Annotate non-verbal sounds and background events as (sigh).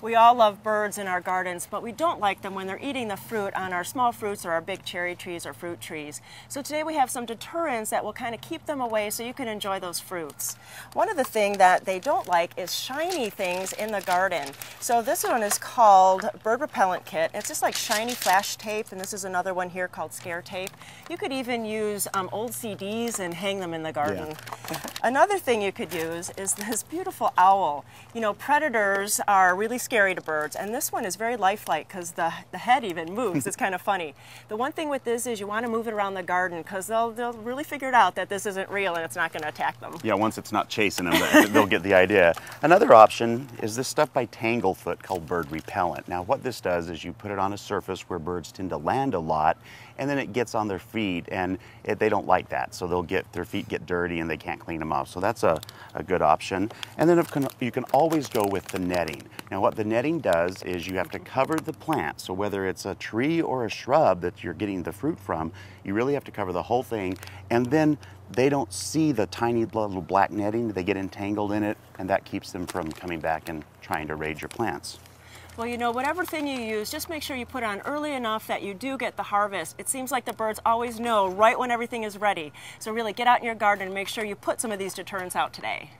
We all love birds in our gardens, but we don't like them when they're eating the fruit on our small fruits or our big cherry trees or fruit trees. So today we have some deterrents that will kind of keep them away so you can enjoy those fruits. One of the things that they don't like is shiny things in the garden. So this one is called Bird Repellent Kit. It's just like shiny flash tape, and this is another one here called Scare Tape. You could even use um, old CDs and hang them in the garden. Yeah. (laughs) another thing you could use is this beautiful owl. You know, predators are really scary to birds, and this one is very lifelike because the, the head even (laughs) moves. it's kind of funny. The one thing with this is you want to move it around the garden because they'll, they'll really figure it out that this isn't real and it's not going to attack them. Yeah, once it's not chasing them, they'll get the idea. Another option is this stuff by Tanglefoot called Bird Repellent. Now what this does is you put it on a surface where birds tend to land a lot and then it gets on their feet and it, they don't like that. So they'll get, their feet get dirty and they can't clean them off. So that's a, a good option. And then can, you can always go with the netting. Now what the netting does is you have to cover the plant. So whether it's a tree or a shrub that you're getting the fruit from, you really have to cover the whole thing. And then they don't see the tiny little black netting. They get entangled in it and that keeps them from coming back and trying to raid your plants. Well, you know, whatever thing you use, just make sure you put on early enough that you do get the harvest. It seems like the birds always know right when everything is ready. So really get out in your garden and make sure you put some of these deterrents out today.